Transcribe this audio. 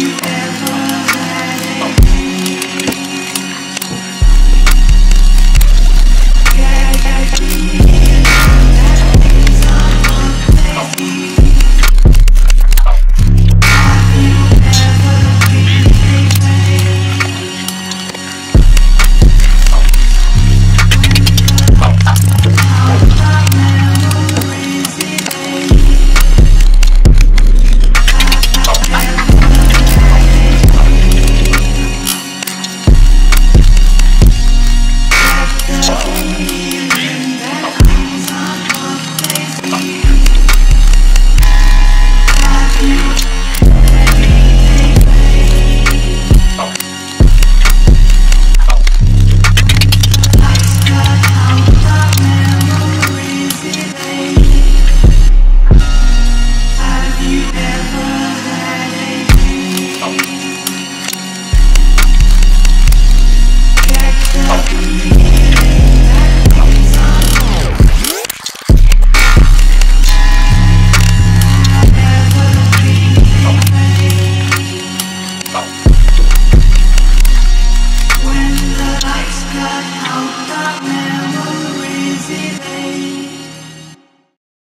you